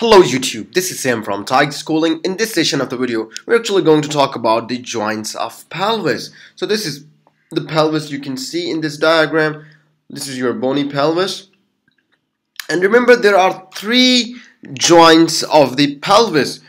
Hello YouTube, this is Sam from Tigers Schooling. In this session of the video, we're actually going to talk about the joints of pelvis. So this is the pelvis you can see in this diagram. This is your bony pelvis. And remember there are three joints of the pelvis.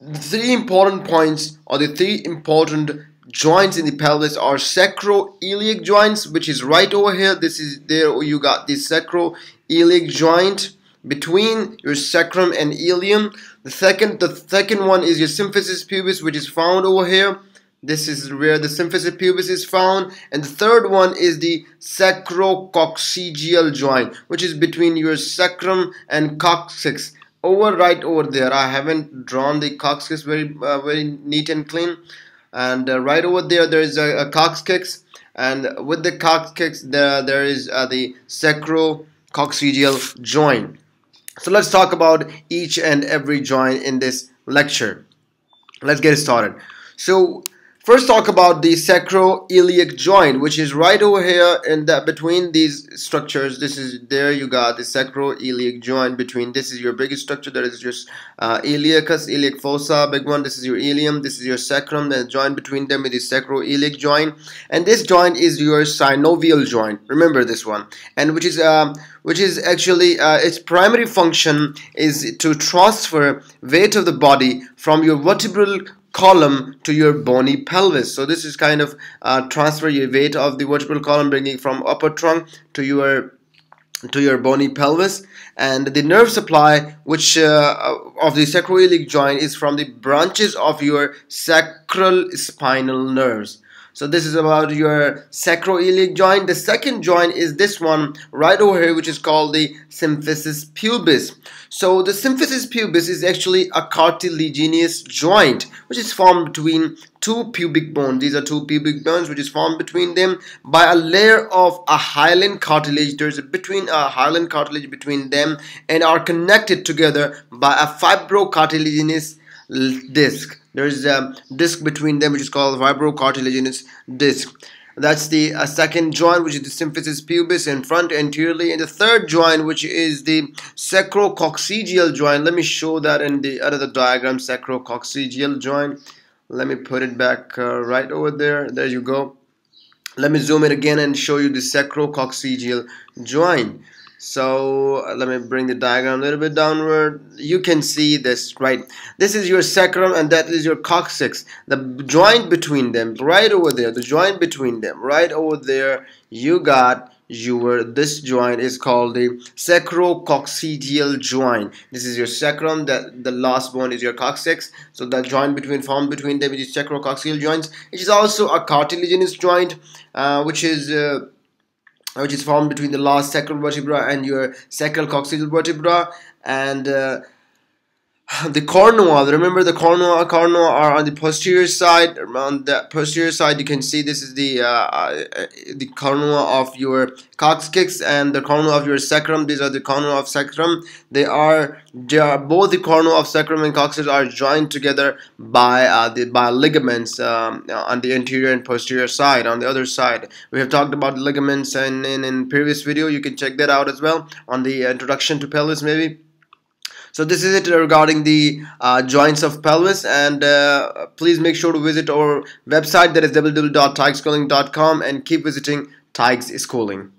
The three important points or the three important joints in the pelvis are sacroiliac joints which is right over here. This is there you got the sacroiliac joint between your sacrum and ilium. The second, the second one is your symphysis pubis, which is found over here. This is where the symphysis pubis is found. And the third one is the sacrococcygeal joint, which is between your sacrum and coccyx. Over right over there. I haven't drawn the coccyx very, uh, very neat and clean. And uh, right over there, there is a, a coccyx. And with the coccyx, there, there is uh, the sacrococcygeal joint. So let's talk about each and every joint in this lecture. Let's get started. So First talk about the sacroiliac joint which is right over here in that between these structures. This is there you got the sacroiliac joint between this is your biggest structure that is just uh, iliacus iliac fossa big one this is your ilium this is your sacrum the joint between them is the sacroiliac joint. And this joint is your synovial joint remember this one. And which is um, which is actually uh, its primary function is to transfer weight of the body from your vertebral column to your bony pelvis. So this is kind of uh, transfer your weight of the vertebral column bringing from upper trunk to your to your bony pelvis and the nerve supply which uh, of the sacroiliac joint is from the branches of your sacral spinal nerves so this is about your sacroiliac joint. The second joint is this one right over here which is called the symphysis pubis. So the symphysis pubis is actually a cartilaginous joint which is formed between two pubic bones. These are two pubic bones which is formed between them by a layer of a hyaline cartilage. There's a between a hyaline cartilage between them and are connected together by a fibrocartilaginous disc. There is a disc between them which is called fibrocartilaginous disc. That's the uh, second joint, which is the symphysis pubis in front anteriorly. And the third joint, which is the sacrococcygeal joint. Let me show that in the other diagram, sacrococcygeal joint. Let me put it back uh, right over there. There you go. Let me zoom in again and show you the sacrococcygeal joint so let me bring the diagram a little bit downward. You can see this right? This is your sacrum and that is your coccyx. The joint between them right over there the joint between them right over there you got your this joint is called the sacrococcygeal joint. This is your sacrum that the last bone is your coccyx. So the joint between formed between them is sacrococcygeal joints it is also a cartilaginous joint uh, which is uh, which is formed between the last sacral vertebra and your sacral coccygeal vertebra. And uh, the cornua remember the cornua cornua are on the posterior side on the posterior side you can see this is the uh, uh, the cornua of your coccyx and the cornua of your sacrum these are the cornua of sacrum. They are they are both the cornua of sacrum and coccyx are joined together by uh, the by ligaments um, on the anterior and posterior side on the other side. We have talked about ligaments and in, in previous video you can check that out as well on the introduction to pelvis maybe so this is it regarding the uh, joints of pelvis and uh, please make sure to visit our website that is www.tigeschooling.com and keep visiting Tiges Schooling.